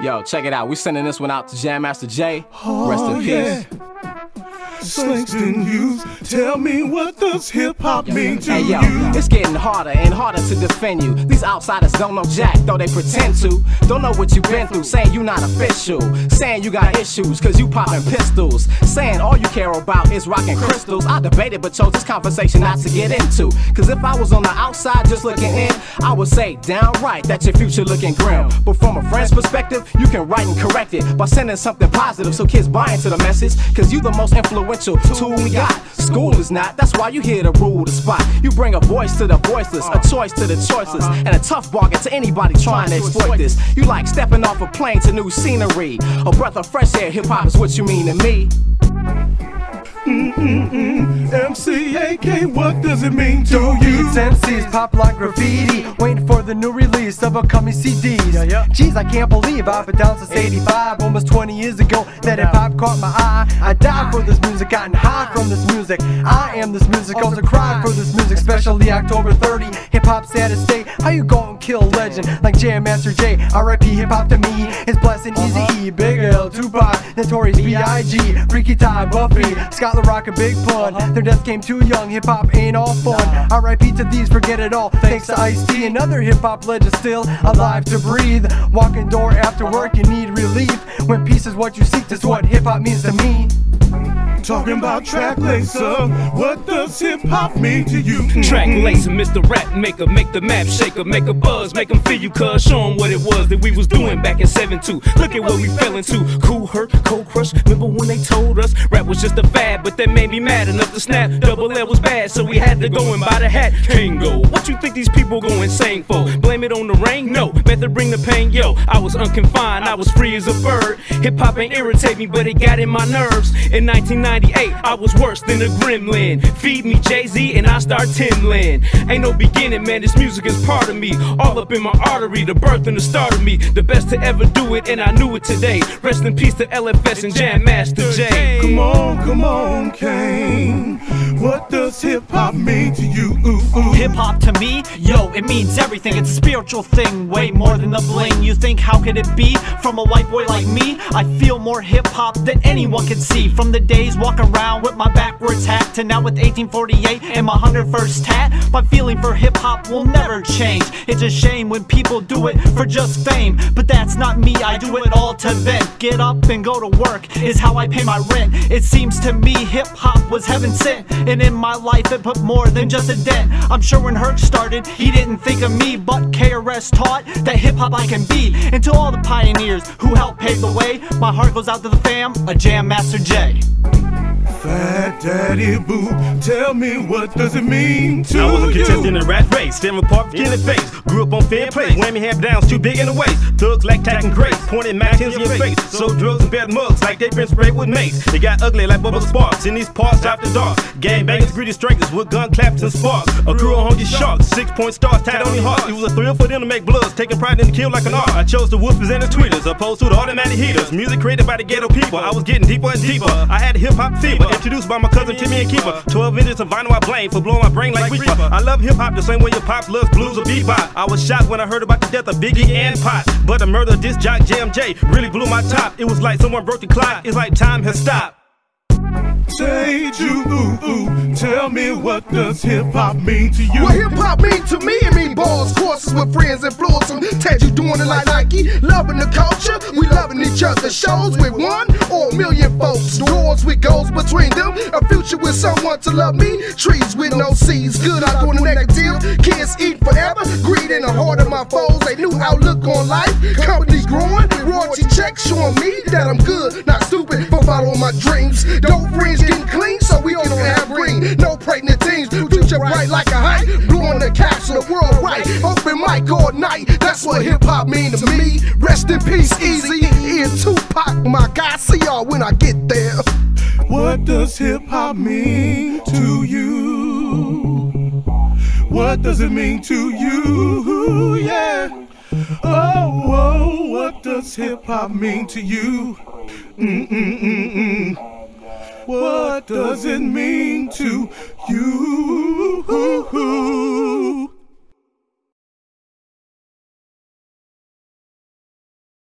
Yo, check it out. We're sending this one out to Jam Master Jay. Rest in Oh, yeah. peace. Slangston Hughes, tell me what does hip hop mean to Hey yo, you? it's getting harder and harder to defend you. These outsiders don't know jack, though they pretend to. Don't know what you've been through, saying you not official. Saying you got issues, cause you popping pistols. Saying all you care about is rocking crystals. I debated but chose this conversation not to get into. Cause if I was on the outside just looking in, I would say downright that your future looking grim. But from a friend's perspective, you can write and correct it by sending something positive so kids buy into the message. Cause you the most influential tool we got. School is not, that's why you here to rule the spot. You bring a voice to the voiceless, a choice to the choiceless, and a tough bargain to anybody trying to exploit this. You like stepping off a plane to new scenery. A breath of fresh air, hip hop is what you mean to me. Mm-hmm. MC AK, what does it mean to you? Beats, MCs, pop like graffiti. Waiting for the new release of upcoming CDs. Yeah, yeah. Jeez, I can't believe I've been down since 85, almost 20 years ago. That hip hop caught my eye. I died for this music, gotten high from this music. I am this music, also cried for this music, especially October 30. Hip hop saddest state. How you gon' kill a legend like Jam Master Jay? RIP hip hop to me. It's blessing Easy E, Big L, Tupac, Notorious B.I.G., Freaky Tah, Buffy, Scott La Rock, and Big Pun. Their death came too young. Hip hop ain't all fun. RIP to these, forget it all. Thanks to Ice T another hip hop legend still alive to breathe. Walking door after work, you need relief. When peace is what you seek, that's what hip hop means to me. Talking about Track Lacer, what does hip hop mean to you? Track lacer, Mr. Rap Maker, make the map shaker, make a buzz, make them feel you, cuz show 'em what it was that we was doing back in 7-2. Look at what we fell into. Kool Herc, cold crush. Remember when they told us rap was just a fad, but that made me mad enough to snap. Double L was bad, so we had to go and buy the hat. Kangol, what you think these people go insane for? Blame it on the rain? No, method bring the pain. Yo, I was unconfined, I was free as a bird. Hip hop ain't irritate me, but it got in my nerves. In 1998, I was worse than a gremlin. Feed me Jay Z and I start Timlin. Ain't no beginning, man. This music is part of me. All up in my artery, the birth and the start of me. The best to ever do it, and I knew it today. Rest in peace to LFS and Jam Master Jay. Come on, come on, Kane. What hip hop mean to you? Ooh, ooh. Hip hop to me, yo, it means everything. It's a spiritual thing, way more than the bling. You think, how could it be? From a white boy like me, I feel more hip hop than anyone can see. From the days walking around with my backwards hat to now with 1848 and my 101st tat, my feeling for hip hop will never change. It's a shame when people do it for just fame, but that's not me. I do it all to vent. Get up and go to work is how I pay my rent. It seems to me hip hop was heaven sent, and in my life it put more than just a dent. I'm sure when Herc started, he didn't think of me, but KRS taught that hip hop I can be. And to all the pioneers who helped pave the way, my heart goes out to the fam, a Jam Master Jay. Phat Daddy BU, tell me what does it mean to you? I was a contestant in a rat race, standing apart, skin and face. Grew up on fair play, whammy half downs, too big in the waist. Thugs like and grace, pointing Mac in your face. Sold drugs and bad mugs like they been sprayed with mace. They got ugly like bubble Sparks in these parts after dark. Gang bangers, greedy strangers with gun claps and sparks. A crew of hungry sharks, six point stars tied on your heart. It was a thrill for them to make bloods, taking pride in the kill like an art. I chose the whoopers and the tweeters, opposed to the automatic heaters. Music created by the ghetto people, I was getting deeper and deeper. I had hip hop fever, introduced by my cousin Timmy and Keeper. 12 inches of vinyl I blame for blowing my brain like Reaper. I love hip hop the same way your pop loves blues or bebop. I was shocked when I heard about the death of Biggie and Pac. But the murder of this jock JMJ really blew my top. It was like someone broke the clock. It's like time has stopped. Say you, ooh, ooh, tell me what does hip hop mean to you? What hip hop mean courses with friends, influence them. Ted, you doing it like Nike. Loving the culture, we loving each other. Shows with one or a million folks. Doors with goals between them. A future with someone to love me. Trees with no seeds. Good out doing the next deal. Kids eat forever. Greed in the heart of my foes. A new outlook on life. Company growing. Royalty checks showing me that I'm good, not stupid, for following my dreams. Dope friends getting clean, so we don't have green. No pregnant teens. Future bright like a height. The capsule, the world right. Open mic all night. That's what hip hop mean to me. Rest in peace, Eazy. In Tupac, my guy. See y'all when I get there. What does hip hop mean to you? What does it mean to you? Yeah. Oh, whoa, what does hip hop mean to you? Mm-mm-mm-mm. What does it mean to you?